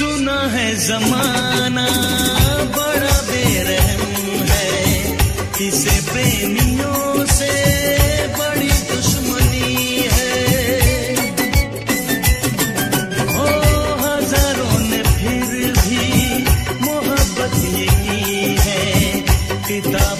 सुना है जमाना, बड़ा बेरहम है। इसे प्रेमियों से बड़ी दुश्मनी है। ओ, हज़ारों ने फिर भी मोहब्बत की है। किताब